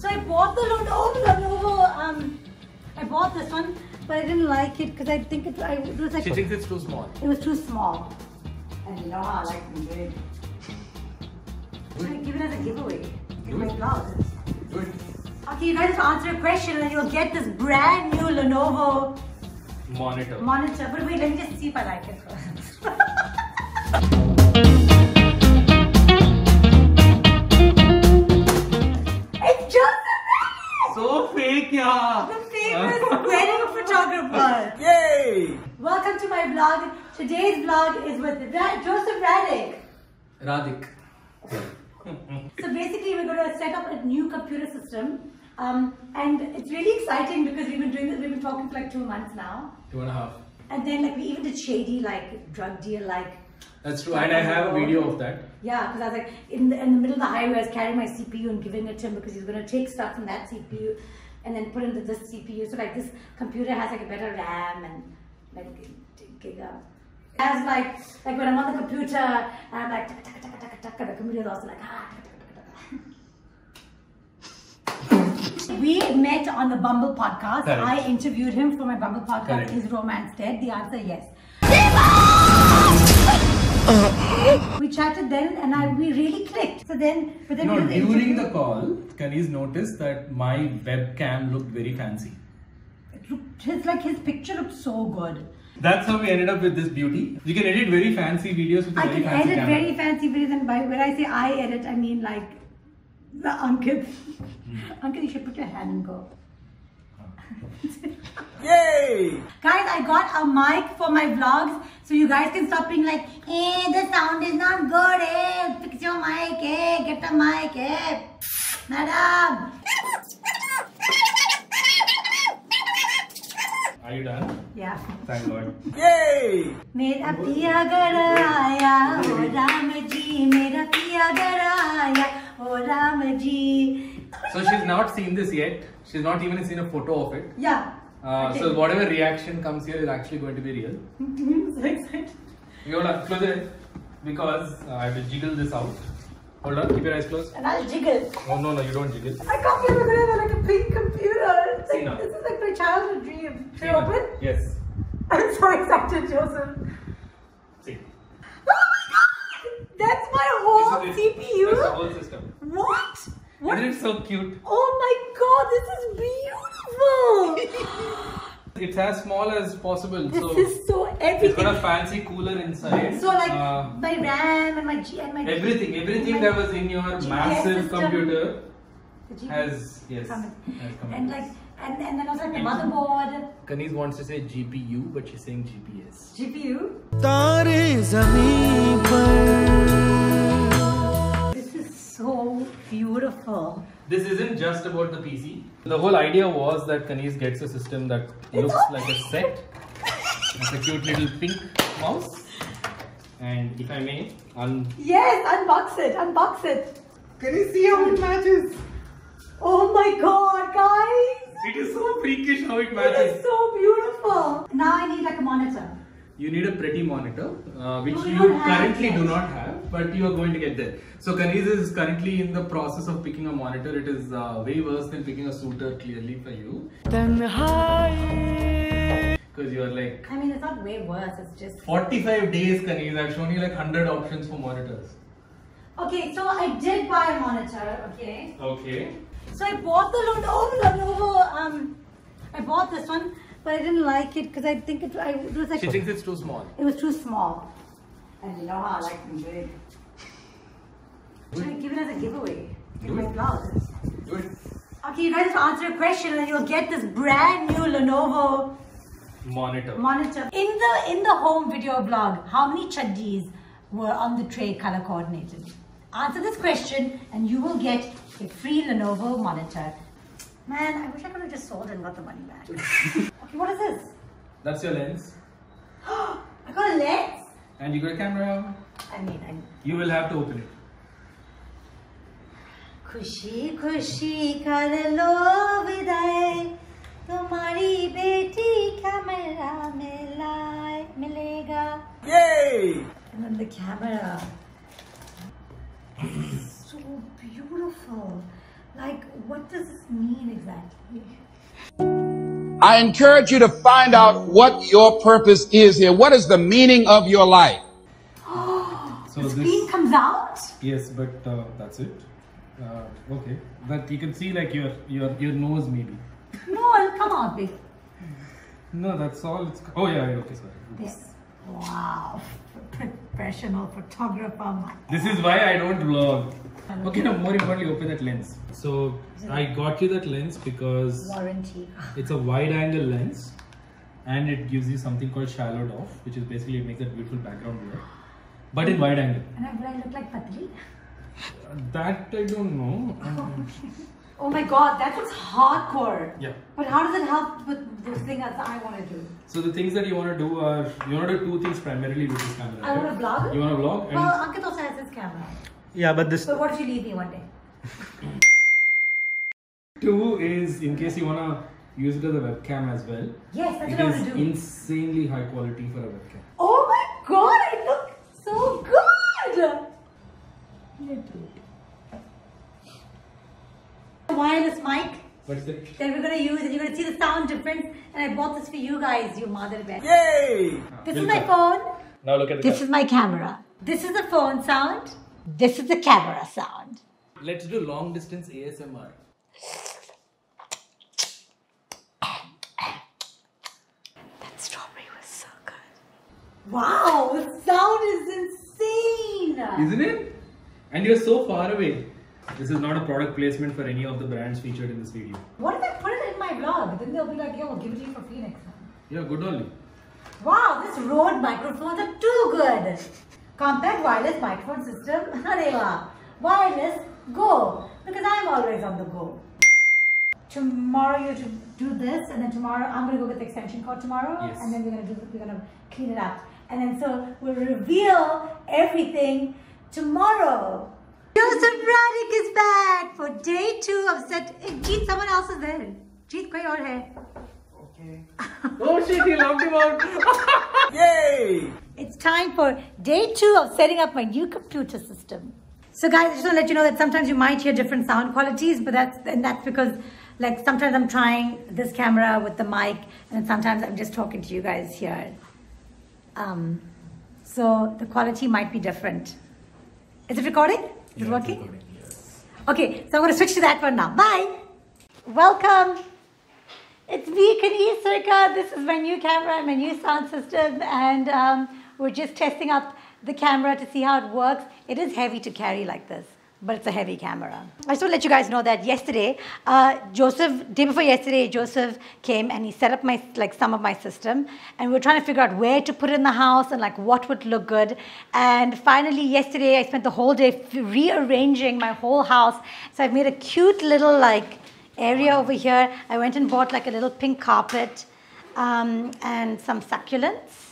So I bought the Lenovo, Lenovo, um, I bought this one, but I didn't like it because I think it, I, it was like, She thinks it's too small. it was too small. And you know how I like them big. Gonna give it as a giveaway my. Good. Okay, you guys have to answer a question and you'll get this brand new Lenovo Monitor. monitor. But wait, let me just see if I like it first. Today's vlog is with Ra- Joseph Radic. Radhik. So basically, we're going to set up a new computer system. Um, and it's really exciting because we've been doing this, we've been talking for like two months now. Two and a half. And then like we even did shady like drug deal like That's true. And I have a video of that. Yeah, because I was like in the, in the middle of the highway, I was carrying my CPU and giving it to him because he's gonna take stuff from that CPU and then put into this CPU. So like this computer has like a better RAM and like giga. It has like like when I'm on the computer and I'm like the computer is also like ah. We met on the Bumble podcast. Correct. I interviewed him for my Bumble podcast. Correct. Is romance dead? The answer yes. We chatted then, and I we really clicked. So then, but then No, during the call, Kaneez noticed that my webcam looked very fancy. It looked- his like his picture looked so good. That's how we ended up with this beauty. You can edit very fancy videos with a I very can fancy edit camera. very fancy videos, and by when I say I edit, I mean like the Ankit. Hmm. Ankit, you should put your hand and go. Yay! Guys, I got a mic for my vlogs, so you guys can stop being like, eh, the sound is not good, eh, fix your mic, eh, get a mic, eh, madam. Are you done? Yeah. Thank God. Yay! मेरा पिया घर आया ओ राम जी मेरा पिया घर आया ओ Ram ji So she's not seen this yet. She's not even seen a photo of it. yeah Uh, so whatever reaction comes here is actually going to be real. so excited You gotta close it because uh, I have to jiggle this out. Hold on, keep your eyes closed. and I'll jiggle Oh no, no, you don't jiggle. I can't believe we're gonna have like a pink computer it's See like, this is like my childhood dream should I open? Yes. I'm so excited Joseph See. oh my god that's my whole This is it. CPU That's the whole system. what what Isn't it so cute? oh my god this is beautiful it's as small as possible. This so is so everything. It's got a fancy cooler inside. So like uh, my RAM and my G and my everything, everything my that was in your GPS massive system. computer has yes come has come and like and, and then also like the motherboard. Kaneez wants to say GPU, but she's saying GPS. GPU. This is so beautiful. This isn't just about the PC. The whole idea was that Kaneez gets a system that looks like a set. It's a cute little pink mouse. And if I may, un- Yes, unbox it, unbox it. can you see how it matches? Oh my god, guys! It is so freakish how it matches. It is matches. so beautiful. Now I need like a monitor. You need a pretty monitor, uh, which No, you currently do not have, but you are going to get there. So Kaneez is currently in the process of picking a monitor. It is uh, way worse than picking a suitor clearly for you. Because you are like... I mean, it's not way worse. It's just... 45 days, Kaneez. I've shown you like 100 options for monitors. Okay, so I did buy a monitor, okay? Okay. So I bought the Lenovo, oh, um, I bought this one, but I didn't like it because I think it, I, it was like... She thinks it's too small. It was too small. And you know how I like them big. Should I give it as a giveaway in Do my it. Do it. Okay, you guys have to answer a question and you'll get this brand new Lenovo Monitor. monitor. In the in the home video blog, how many chaddis were on the tray color coordinated? Answer this question and you will get a free Lenovo monitor. Man, I wish I could have just sold and got the money back. okay, what is this? That's your lens. I got a lens. And you got a camera. I mean, I You will have to open it. खुशी खुशी कर लो विदाई तुम्हारी बेटी camera में लाए मिलेगा Yay! and then the camera so beautiful Like, what does this mean exactly? I encourage you to find out what your purpose is here. What is the meaning of your life? So The this, comes out? yes, but uh, that's it. Uh, okay, but you can see like your your your nose maybe. No, it'll come out, babe. No, that's all. It's oh yeah, okay, sorry. This. Wow. Professional photographer. This is why I don't vlog. Okay, now more importantly, open that lens. So I got you that lens because Warranty. it's a wide angle lens and it gives you something called shallow off, which is basically it makes that beautiful background blur. But in wide angle. And I, will I look like Patli? That I don't know. Um, Oh my god, that looks hardcore. yeah. But how does it help with those things that I want to do? So the things that you want to do are you want to do two things primarily with this camera. I want to vlog. You want to vlog and Well, Ankit also has his camera. yeah, but this But what if you leave me one day? two is in case you want to use it as a webcam as well. Yes, that's It what I want to do. insanely high quality for a webcam. Oh my god, I look so good! A wireless mic What is it? that we're gonna use and you're gonna see the sound difference. And I bought this for you guys, you mother bear. Yay! This is my phone. Now look at the This camera. is my camera. This is the phone sound. This is the camera sound. Let's do long distance ASMR. That strawberry was so good. Wow, the sound is insane. Isn't it? And you're so far away. This is not a product placement for any of the brands featured in this video. What if I put it in my vlog? Then they'll be like, yo, give it to you for free next time. Yeah, good only. Wow, this Rode microphones are too good. Compact wireless microphone system. Arey wah. Wireless, go. Because I'm always on the go. Tomorrow you have to do this, and then tomorrow I'm gonna go get the extension cord tomorrow, Yes. and then we're gonna do we're gonna clean it up, and then so we'll reveal everything tomorrow. Joseph Radhik is back for day two of set. Jeet, someone else is there. Jeet, koi aur hai. Okay. oh shit, he locked him out. Yay! It's time for day two of setting up my new computer system. So guys, I just want to let you know that sometimes you might hear different sound qualities, but that's and that's because like sometimes I'm trying this camera with the mic, and sometimes I'm just talking to you guys here. Um, so the quality might be different. Is it recording? Is it working? Okay, so I'm going to switch to that one now. Bye. Welcome. It's me, Kaneez Surka. This is my new camera and my new sound system, and um, we're just testing up the camera to see how it works. It is heavy to carry like this, but it's a heavy camera. I just want to let you guys know that yesterday, uh, Joseph, day before yesterday, Joseph came and he set up my like some of my system, and we were trying to figure out where to put in the house and like what would look good. And finally, yesterday, I spent the whole day rearranging my whole house. So I've made a cute little like area over here. I went and bought like a little pink carpet um, and some succulents.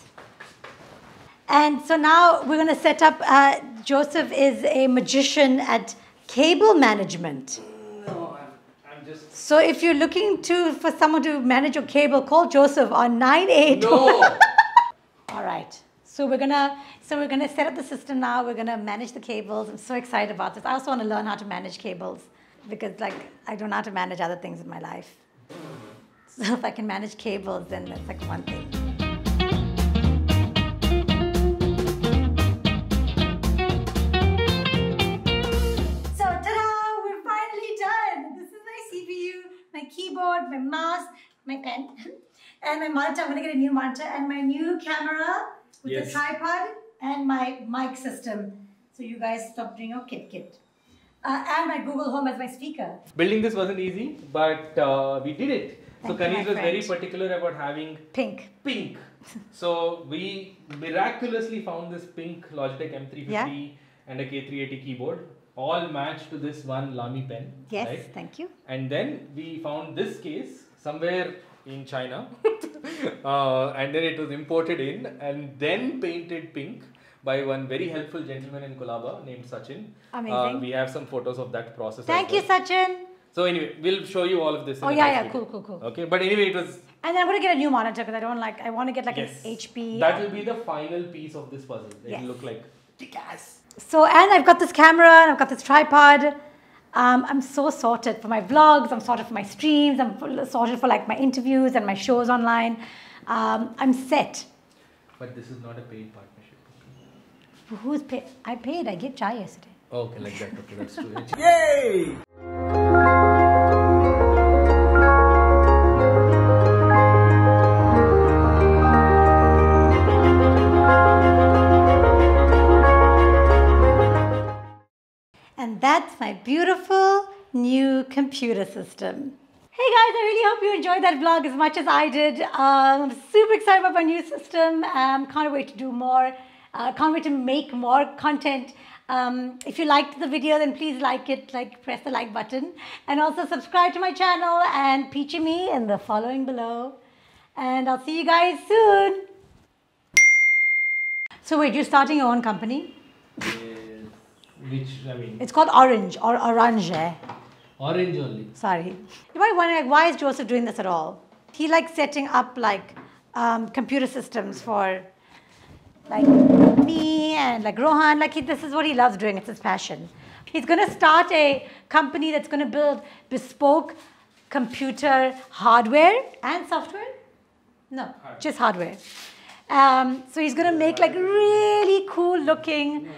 And so now we're going to set up. Uh, Joseph is a magician at cable management. No, I'm, I'm just. So if you're looking to for someone to manage your cable, call Joseph on 98. No! All right. So we're gonna so we're gonna set up the system now. We're gonna manage the cables. I'm so excited about this. I also want to learn how to manage cables because like I don't know how to manage other things in my life. So if I can manage cables, then that's like one thing. My pen, and my monitor. I'm gonna get a new monitor and my new camera with Yes. the tripod and my mic system. So you guys stop doing your kit kit. Uh, and my Google Home as my speaker. Building this wasn't easy, but uh, we did it. So Thank you, Kaneez my was very particular about having Pink. pink. so we miraculously found this pink Logitech M350 Yeah. and a K380 keyboard, all matched to this one Lamy pen. Yes, right? thank you. And then we found this case somewhere in China, uh, and then it was imported in and then painted pink by one very helpful gentleman in Colaba named Sachin. Uh, Amazing. we have some photos of that process. Thank you. Sachin. So anyway, we'll show you all of this. Oh, yeah, yeah, video. cool, cool, cool. Okay, but anyway, it was And then I'm gonna get a new monitor because I don't like. I want to get like yes. an HP. That will be the final piece of this puzzle. It Yes. will look like kick ass. So, and I've got this camera and I've got this tripod. Um, I'm so sorted for my vlogs. I'm sorted for my streams. I'm sorted for like my interviews and my shows online. Um, I'm set. But this is not a paid partnership. Who's paid? I paid. I gave chai yesterday. Okay, like that. Okay, that's true. And computer system. Hey guys, I really hope you enjoyed that vlog as much as I did. Um, I'm super excited about my new system. Um, can't wait to do more. Uh, can't wait to make more content. Um, if you liked the video, then please like it, like press the like button. And also subscribe to my channel and peachy me in the following below. And I'll see you guys soon. So wait, you're starting your own company? Yes. Which, I mean, It's called Orange or Orange. Orange only. Sorry. You might wonder, like, why is Joseph doing this at all? He likes setting up like um, computer systems for like me and like Rohan. Like he, this is what he loves doing. It's his passion. He's gonna start a company that's gonna build bespoke computer hardware and software. No, just hardware. Um, so he's gonna make like really cool looking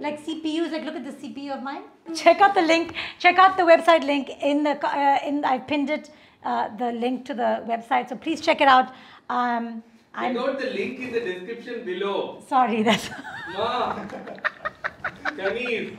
like CPUs. Like look at the CPU of mine. Check out the link. Check out the website link in the uh, in. I pinned it. Uh, the link to the website. So please check it out. Um, I'm Check out the link in the description below. sorry. That's Ma, Kaneez.